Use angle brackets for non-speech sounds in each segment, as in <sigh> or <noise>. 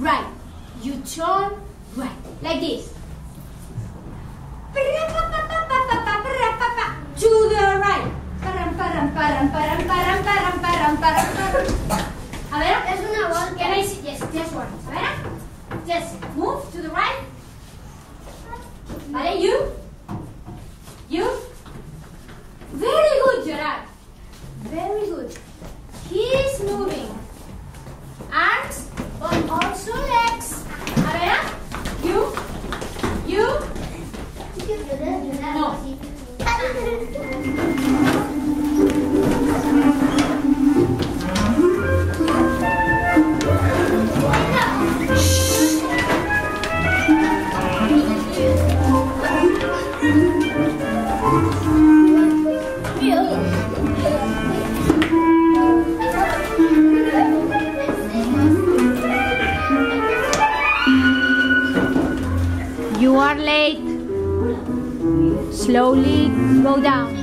right. You turn right. Like this. To the right. A ver, es una voz. Can I see? Yes, just one. A ver. Just move to the right. Vale, you. Are late. Slowly go down.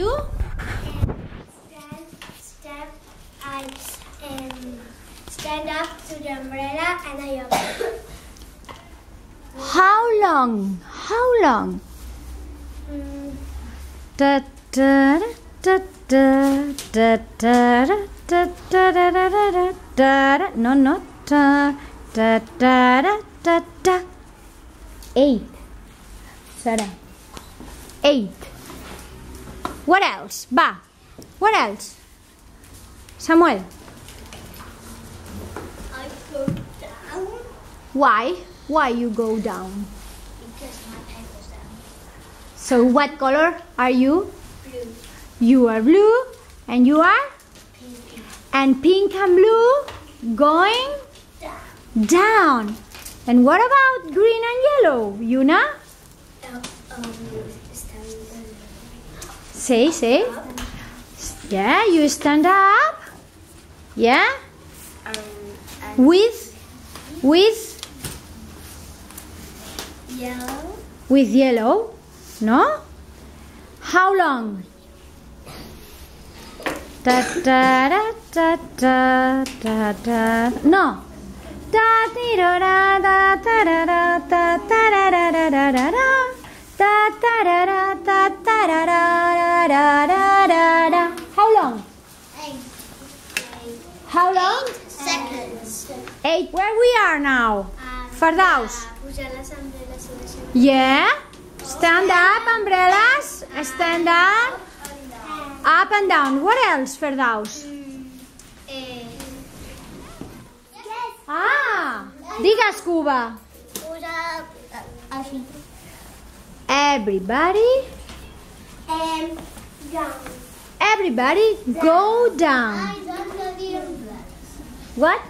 you? And stand, step, I, stand up to the umbrella and I open. How long? How long? Da, da, da, da, da, da, da. Da, da, da, da, da, da, da, da. No, no. Da, da, da, da, da, da. Eight. Seven. Eight what else? Va. What else? Samuel. I go down. Why? Why you go down? Because my was down. so what color are you? Blue, you are blue and you are? Pink, and pink and blue going down. down. And what about green and yellow? Lluna? Um, um, Say, say. Yeah, you stand up. Yeah? Um, With, with, yellow. with yellow. No? How long? Da da da da da da da. No. Da da da da da da da da da da da da da Ta ta ra ra ta ta ra ra ra ra ra How long? Eight. How long? Eight seconds. Eight. Where we are now? Uh, Fardaus. Yeah. Stand up, umbrellas. Stand up. Up and down. What else, Fardaus? Ah, digues, Cuba. Posar així. Everybody, And down. everybody go down. I don't know the umbrellas. What?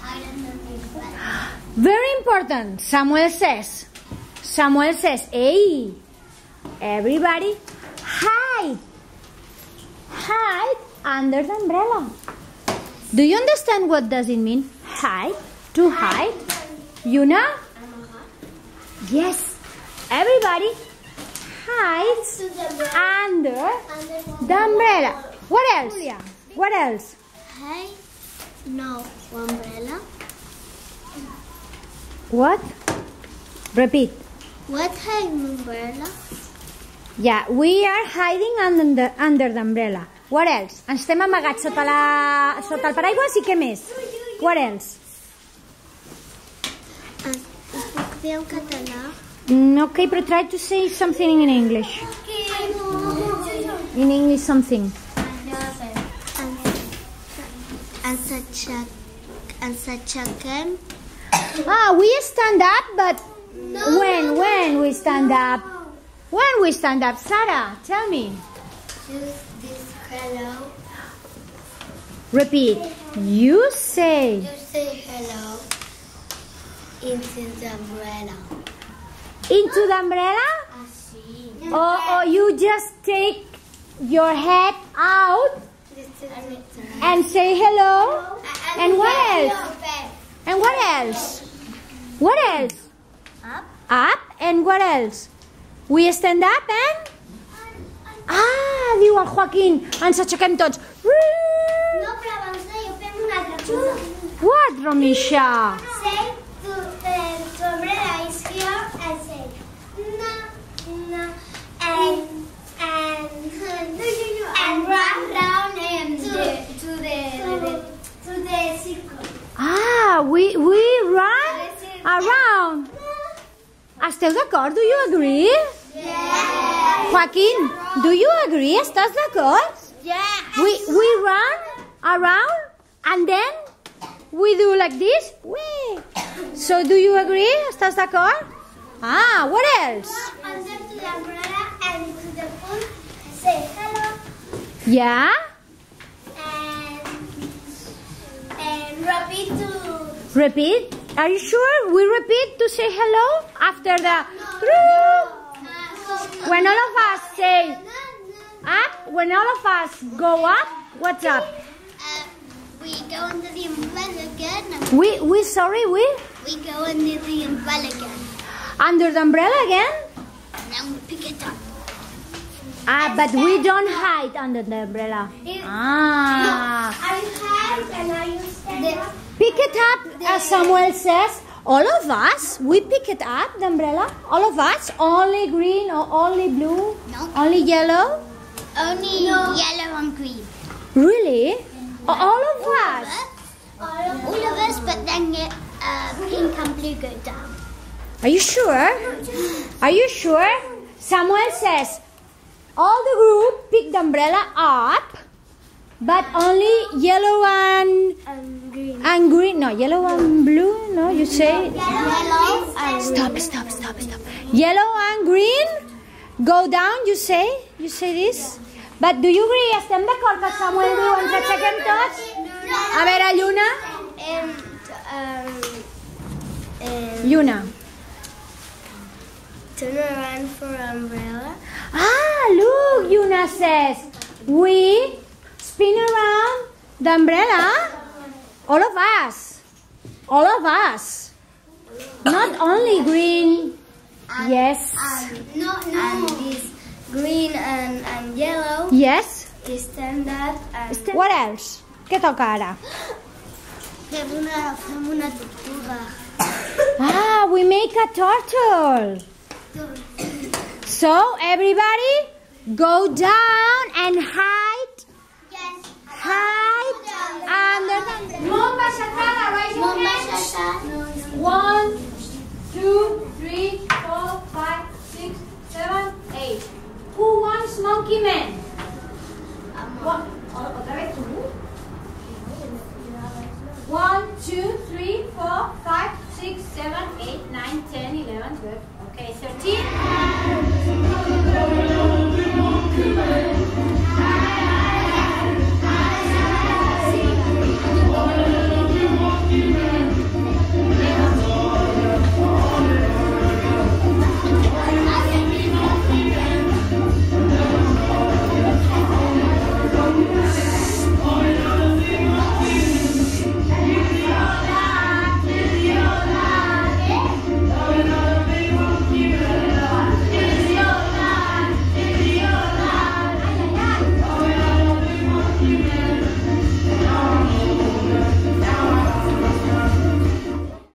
I don't know the umbrellas. Very important. Samuel says. Samuel says, hey, everybody hide. Hide under the umbrella. Do you understand what does it mean? Hide? To hide? You know? Yes. Everybody hides To the umbrella. under Under the umbrella. What else? What else? Hey, no umbrella. What? Repeat. What hey umbrella? Yeah, we are hiding under the, under the umbrella. What else? Ens estem amagats sota, la, sota el paraigües i què més? What else? Ah, ho puc dir en català? Mm, okay, però try to say something in English. In English something. And, and such a and such a camp. Ah, we stand up, but when when we stand up? When we stand up, Sarah, tell me. Use this hello. Repeat. You say. You say hello into the umbrella. Into the umbrella? Or, or you just take your head out and say hello? And what else? And what else? What else? Up. Up and what else? We stand up and... Ah, diu el Joaquín, ens aixequem tots. No, però abans de jo fem una altra cosa. What, Romisha? Say to uh, to umbrella is here and say na na and and and run round and to, to the to the circle. Ah, we, we run around. D'acord? Do you agree? Yeah. Joaquín, do you agree? Estàs d'acord? Yeah. We, we run around and then we do like this. Whee! So do you agree? ¿Estás d'acord? Ah, what else? Under to the umbrella and to the pool. Say hello Yeah? and and repeat to. Repeat. Are you sure? We repeat to say hello after the... When all of us say up, when all of us go up, what's up? Uh, we go under the umbrella again. We, we, sorry, we? We go under the umbrella again. Under the umbrella again? And then we pick it up. Ah, but we don't hide under the umbrella. Ah. No, I hide and I stand Pick it up, as Samuel says. All of us, we pick it up, the umbrella. All of us, only green or only blue, No. only yellow. Only yellow and green. Really? All of us. All of us, but then get, uh, pink and blue go down. Are you sure? Are you sure? Samuel says, all the group pick the umbrella up, but only yellow and And green. and green. No, yellow and blue. No, you say. Yellow and Stop, stop, stop, stop. Yellow and green go down, you say? You say this? But do you agree? Estem d'acord que Samuel diu ens aixequem tots? A veure, Lluna. Lluna. turn around for umbrella. Ah, look, Lluna says. We spin around the umbrella. All of us. All of us. Not only green. Yes. no, no. And this green and, and yellow Yes. is stand up and What else? Què toca ara? fem <gasps> una, fem una tortuga. Ah, we make a turtle. So everybody go down and hide. The. Món baixatada, raise your hands.